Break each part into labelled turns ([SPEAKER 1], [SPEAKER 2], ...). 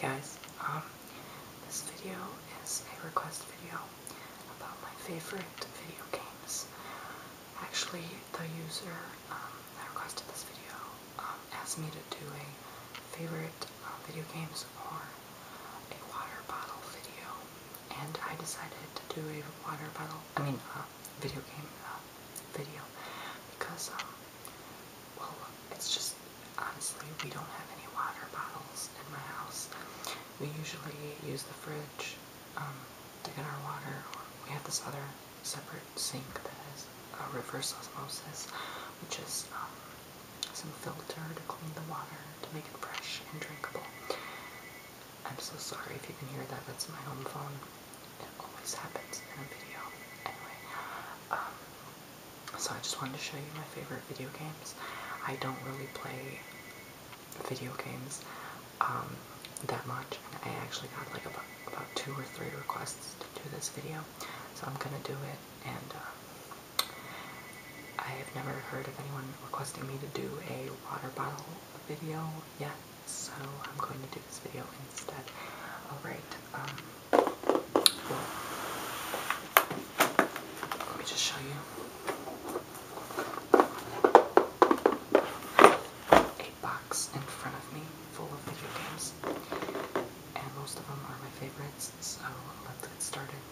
[SPEAKER 1] Guys, um, this video is a request video about my favorite video games. Actually, the user um, that requested this video um, asked me to do a favorite uh, video games or a water bottle video, and I decided to do a water bottle, I mean, uh, video game uh, video, because, um, well, it's just, honestly, we don't have any water bottles in my house. We usually use the fridge um, to get our water, we have this other separate sink that has a reverse osmosis, which is um, some filter to clean the water to make it fresh and drinkable. I'm so sorry if you can hear that, that's my home phone. It always happens in a video. Anyway, um, so I just wanted to show you my favorite video games. I don't really play video games um, that much, and I actually got like about, about two or three requests to do this video, so I'm gonna do it, and uh, I have never heard of anyone requesting me to do a water bottle video yet, so I'm going to do this video instead. Alright, um, well, let me just show you a box in front of me full of video games, and most of them are my favorites, so let's get started.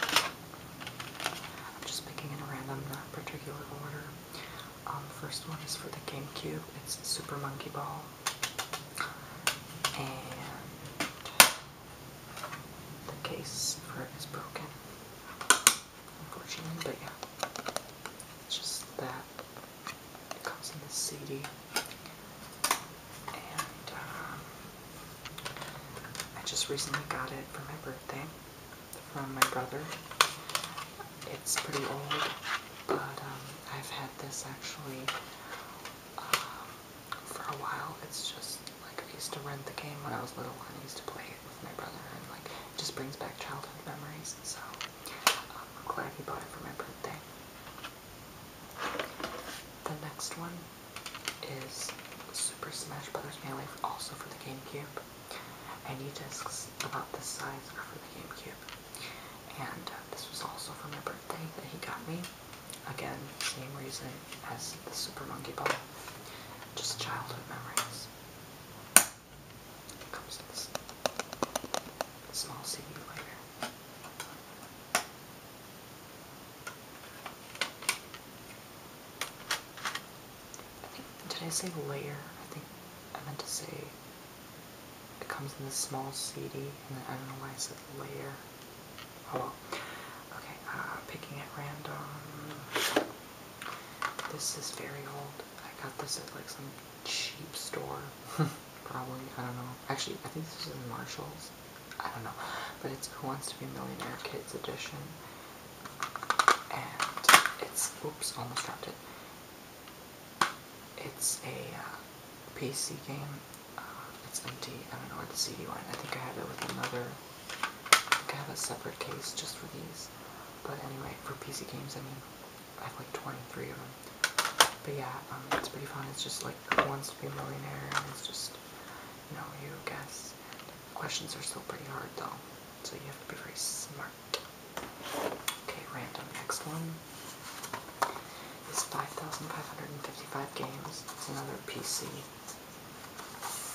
[SPEAKER 1] I'm just picking in a random, not particular order. Um, first one is for the GameCube. It's Super Monkey Ball. And the case for it is broken. Unfortunately, but yeah. It's just that. Comes in the CD. And um, I just recently got it for my birthday from my brother. It's pretty old, but um, I've had this actually um, for a while. It's just like I used to rent the game when I was little and I used to play it with my brother and like it just brings back childhood memories. So um, I'm glad he bought it for my birthday. Next one is Super Smash Bros. Melee, also for the GameCube. Any discs about this size are for the GameCube. And uh, this was also for my birthday that he got me. Again, same reason as the Super Monkey Ball. Just childhood memories. It comes in this small CD later. I think, did I say layer? I think I meant to say it comes in this small CD, and then I don't know why I said layer. Oh well. Okay, uh, picking at random. This is very old. I got this at like some cheap store. Probably, I don't know. Actually, I think this is in Marshall's. I don't know. But it's Who Wants to Be a Millionaire Kids Edition. And it's, oops, almost dropped it. It's a uh, PC game. Uh, it's empty. I don't know where the CD went. I think I have it with another. I think I have a separate case just for these. But anyway, for PC games, I mean, I have like 23 of them. But yeah, um, it's pretty fun. It's just like Who Wants to Be a Millionaire, and it's just, you know, you guess. And questions are still pretty hard though, so you have to be very smart. Okay, random. Next one 5,555 games. It's another PC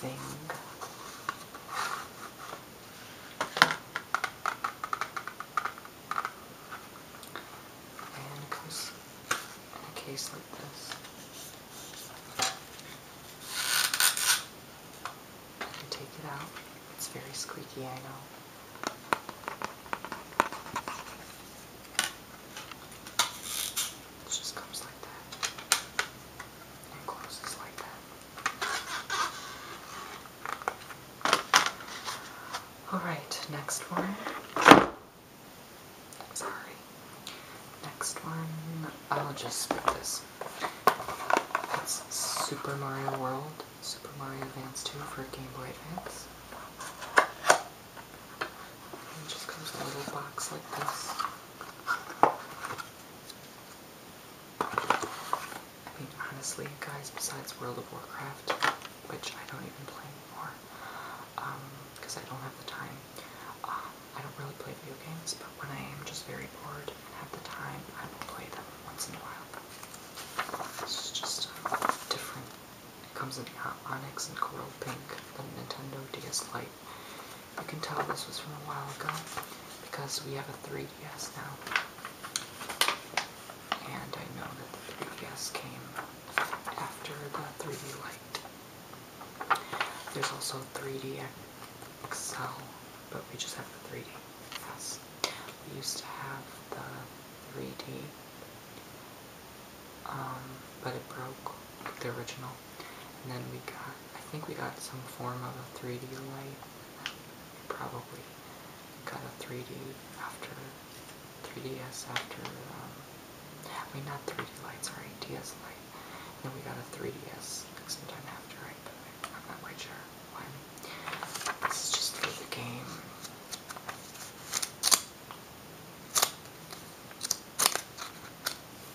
[SPEAKER 1] thing. And it comes in a case like this. I can take it out. It's very squeaky, I know. It just comes like that. And closes like that. Alright, next one. Sorry. Next one, I'll just skip this. It's Super Mario World, Super Mario Advance 2 for Game Boy Advance. It just comes in a little box like this. I mean, honestly, guys, besides World of Warcraft, which I don't even play anymore, um, video games, but when I am just very bored and have the time, I will play them once in a while. This is just uh, different. It comes in Onyx and Coral Pink, the Nintendo DS Lite. You can tell this was from a while ago because we have a 3DS now. And I know that the 3DS came after the 3D Lite. There's also 3D But we just have the 3D. Yes. We used to have the 3D, um, but it broke, the original. And then we got, I think we got some form of a 3D light. Probably got a 3D after, 3DS after, um, I mean not 3D light, sorry, DS light. And then we got a 3DS sometime after, right? But I'm not quite sure when. This is just for the game.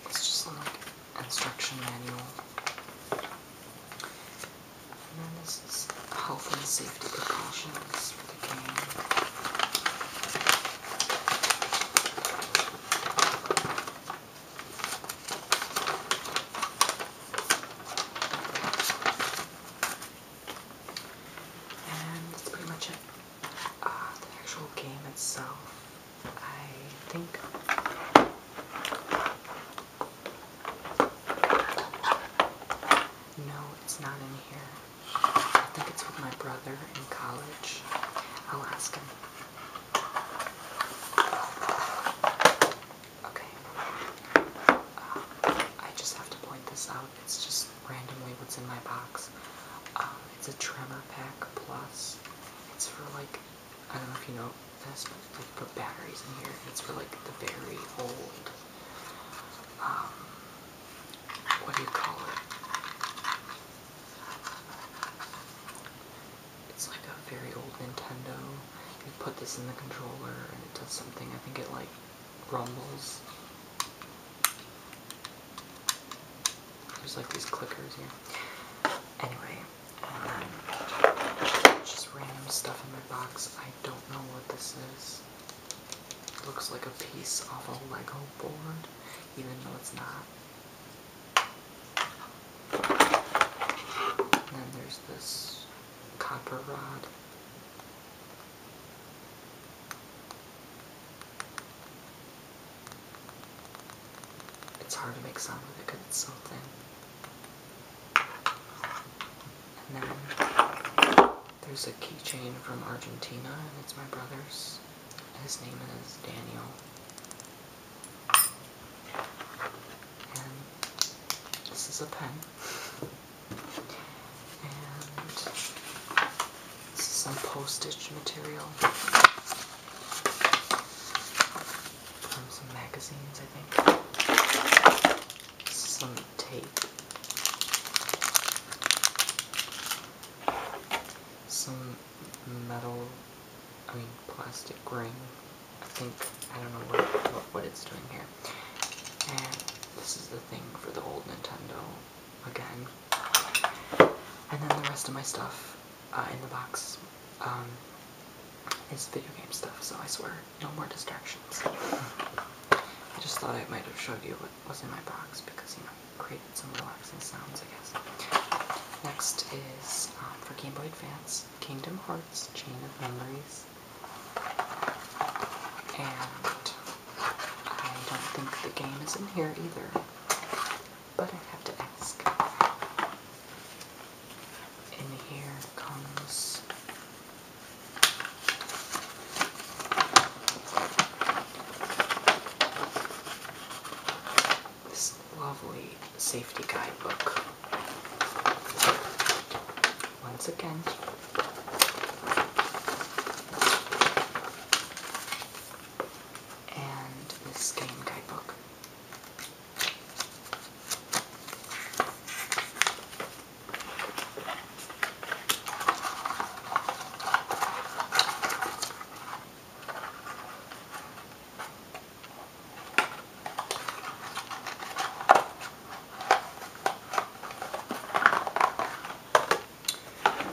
[SPEAKER 1] It's just like instruction manual. And then this is health and safety precautions for the game. And that's pretty much it. Uh, the actual game itself, I think. No, it's not in here. I think it's with my brother in college. I'll ask him. Okay. Uh, I just have to point this out. It's just randomly what's in my box. Um, it's a Tremor Pack Plus. It's for like, I don't know if you know they put batteries in here. It's for like the very old, um, what do you call it? It's like a very old Nintendo. You put this in the controller and it does something. I think it like rumbles. There's like these clickers here. Anyway, stuff in my box. I don't know what this is. It looks like a piece off a Lego board, even though it's not. And then there's this copper rod. It's hard to make sound with it because it's so thin. And then there's a keychain from Argentina, and it's my brother's. His name is Daniel. And this is a pen. And this is some postage material from some magazines, I think. Some tape. Some metal, I mean plastic ring. I think, I don't know what, what, it's doing here. And this is the thing for the old Nintendo again. And then the rest of my stuff uh, in the box um, is video game stuff, so I swear, no more distractions. I just thought I might have showed you what was in my box because, you know, created some relaxing sounds, I guess. Next is, um, for Game Boy Advance, Kingdom Hearts Chain of Memories. And I don't think the game is in here either, but I have to ask. In here comes this lovely safety guidebook. Once again, and this game guidebook.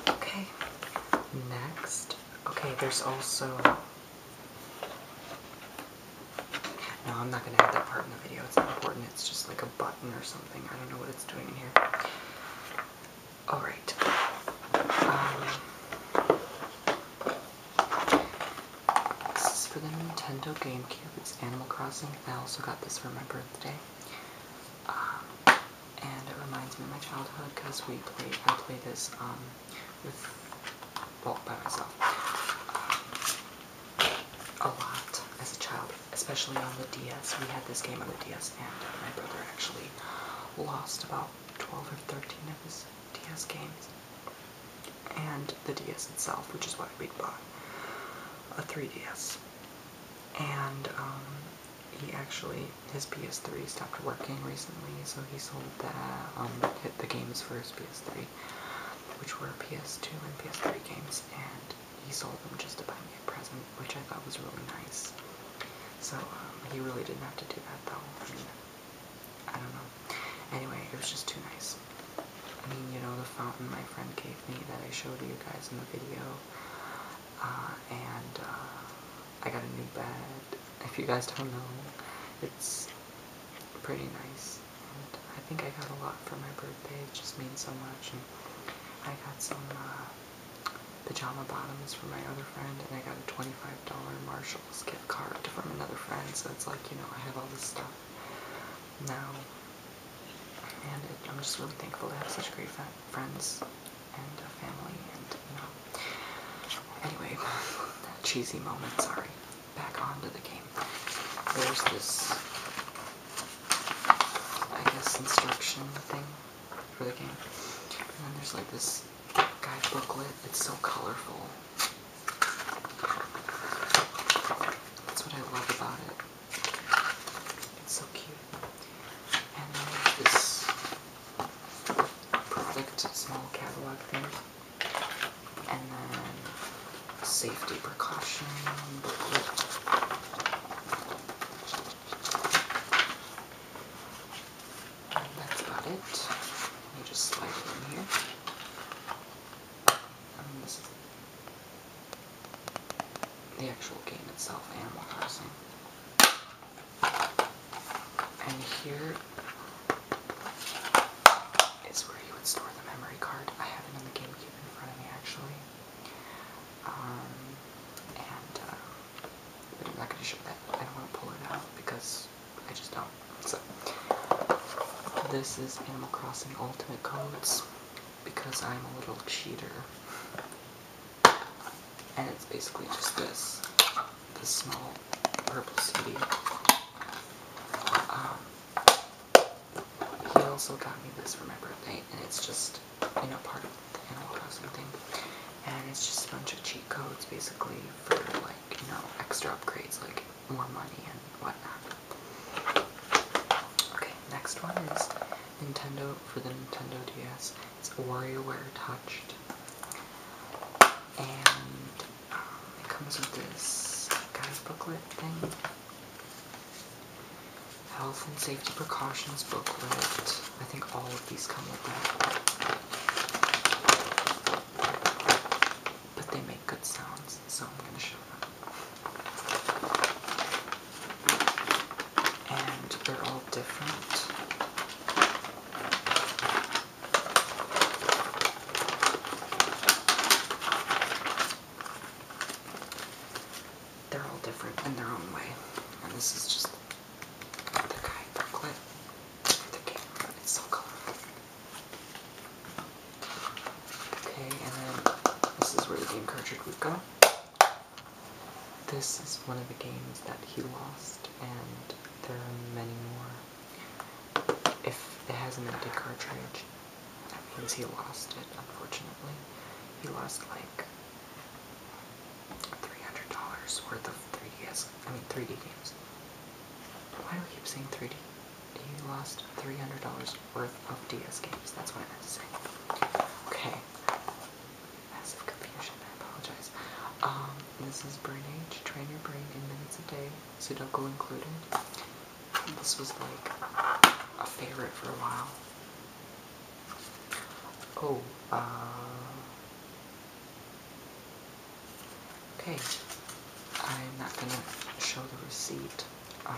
[SPEAKER 1] Okay, next. Okay, there's also No, I'm not gonna add that part in the video. It's not important. It's just like a button or something. I don't know what it's doing in here. Alright. Um, this is for the Nintendo GameCube. It's Animal Crossing. I also got this for my birthday. Um, and it reminds me of my childhood because we played, I play this um, with, well, by myself. A lot as a child, especially on the DS. We had this game on the DS, and my brother actually lost about 12 or 13 of his DS games. And the DS itself, which is why we bought a 3DS. And um, he actually, his PS3 stopped working recently, so he sold that, um, hit the games for his PS3, which were PS2 and PS3 games, and he sold them just to buy me a present, which I thought was really nice. So, um, he really didn't have to do that though. I mean, I don't know. Anyway, it was just too nice. I mean, you know, the fountain my friend gave me that I showed you guys in the video, uh, and, uh, I got a new bed. If you guys don't know, it's pretty nice. And I think I got a lot for my birthday. It just means so much. And I got some uh, pajama bottoms from my other friend, and I got a $25 Marshalls gift card from another friend. So it's like, you know, I have all this stuff now. And it, I'm just really thankful to have such great friends and a family and, you know. Anyway, cheesy moment, sorry. Back onto the game. There's this, I guess, instruction thing for the game. And then there's like this booklet. It's so colorful. That's what I love about it. It's so cute. And then this product small catalog thing. And then safety precaution booklet. And that's about it. You just slide it in here. And this is the actual game itself, Animal Crossing. And here is where you would store the memory card. I have it on the GameCube in front of me actually. Um, and uh, but I'm not going to show that. I don't want to pull it out because I just don't. So this is Animal Crossing Ultimate Codes because I'm a little cheater. And it's basically just this, this small purple CD. Um, he also got me this for my birthday, and it's just, you know, part of the Animal Crossing thing. And it's just a bunch of cheat codes, basically, for, like, you know, extra upgrades, like more money and whatnot. Okay, next one is Nintendo, for the Nintendo DS. It's WarioWare Touched. And um, it comes with this guide booklet thing. Health and safety precautions booklet. I think all of these come with that. But they make good sounds, so I'm going to show them. And they're all different. They're all different in their own way. And this is just the guide booklet for the game. It's so colorful. Okay, and then this would go. This is one of the games that he lost, and there are many more. If it has an empty cartridge, that means he lost it, unfortunately. He lost like $300 worth of 3DS, I mean 3D games. Why do I keep saying 3D? He lost $300 worth of DS games. That's what I meant to say. Okay. This is Brain Age, train your brain in minutes a day, Sudoku included. This was like a favorite for a while. Oh, uh, okay. I'm not gonna show the receipt. Um,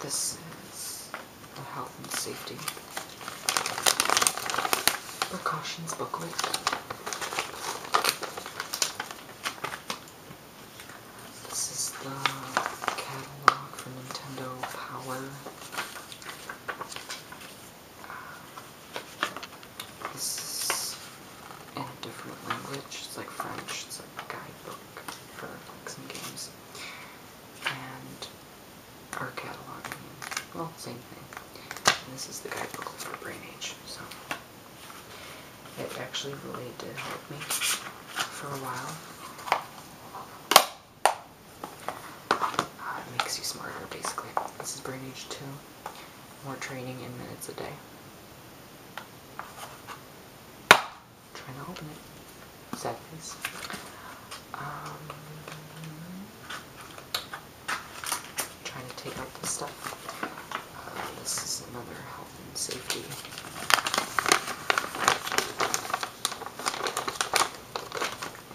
[SPEAKER 1] this is the health and safety precautions booklet. This is the catalog for Nintendo Power. This is in a different language. It's like French. It's like a guidebook for like some games. And our catalog, I mean, well, same thing. And this is the guidebook for Brain Age. So it actually really did help me for a while. Uh, it makes you smarter, basically. This is Brain Age 2. More training in minutes a day. Trying to open it. Sad face. Um, trying to take out this stuff. Uh, this is another health and safety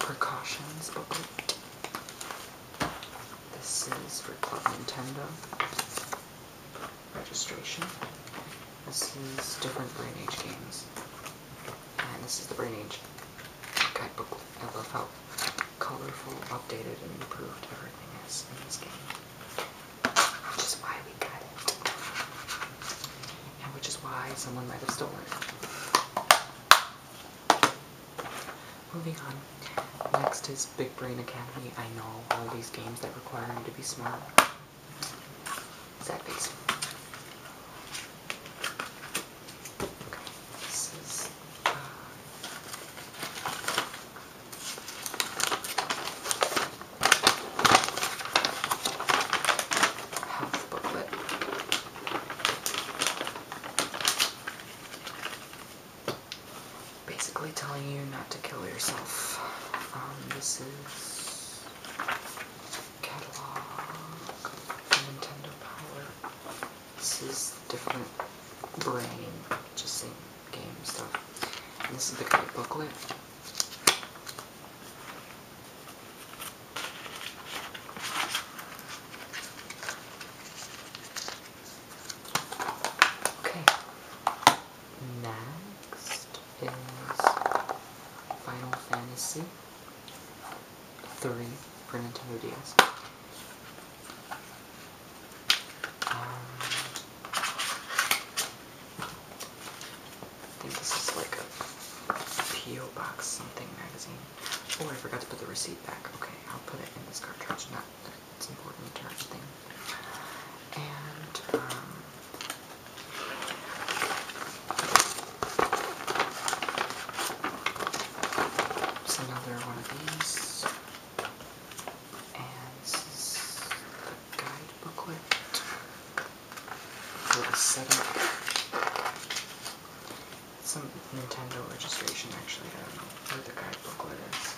[SPEAKER 1] precautions booklet. This is for Club Nintendo registration. This is different Brain Age games. And this is the Brain Age guidebook. I love how colorful, updated, and improved everything is in this game. Which is why we got it. And which is why someone might have stolen it. Moving on. Next is Big Brain Academy. I know all these games that require you to be smart. Sad face. Okay, this is uh, health booklet. Basically telling you not to kill yourself. Um, this is catalog Nintendo Power. This is different brain, just same game stuff. And this is the guide booklet. Okay. Next is Final Fantasy 3 for Nintendo DS. Um, I think this is like a P.O. Box something magazine. Oh, I forgot to put the receipt back. Okay, I'll put it in this cartridge. Not that it's important to everything. And, um, it's another one of these. And this is the guide booklet for the setup. Some Nintendo registration, actually. I don't know where the guide booklet is.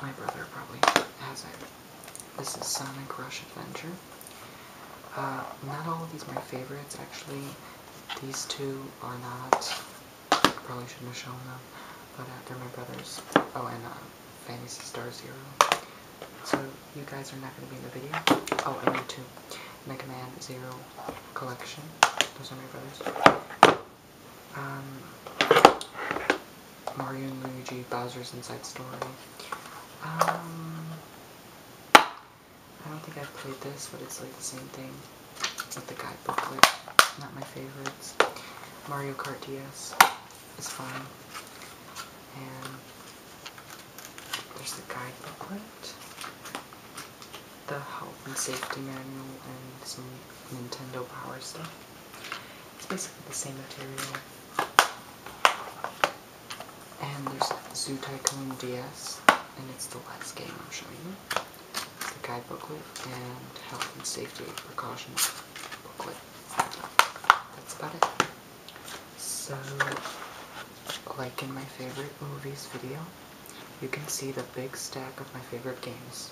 [SPEAKER 1] My brother probably has it. This is Sonic Rush Adventure. Uh, not all of these are my favorites, actually. These two are not. Probably shouldn't have shown them, but uh, they're my brothers. Oh, and uh, Phantasy Star Zero. So you guys are not going to be in the video. Oh, and you too. Mega Man Zero Collection. Those are my brothers. Um, Mario and Luigi Bowser's Inside Story. Um, don't think I've played this, but it's like the same thing with the guide booklet. Not my favorites. Mario Kart DS is fun. And there's the guide booklet, the health and safety manual, and some Nintendo Power stuff. It's basically the same material. And there's Zoo Tycoon DS, and it's the last game I'm showing you. Guide booklet and health and safety precautions booklet. That's about it. So, like in my favorite movies video, you can see the big stack of my favorite games.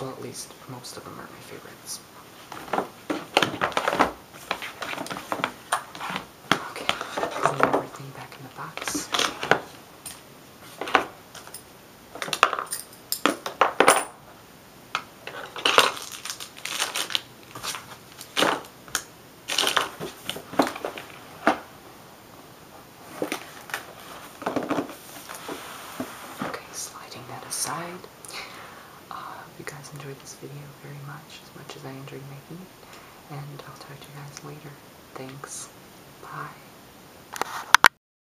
[SPEAKER 1] Well, at least most of them are my favorites. Okay, putting everything back in the box. hope you guys enjoyed this video very as I enjoyed making it. And I'll talk to you guys later. Thanks. Bye.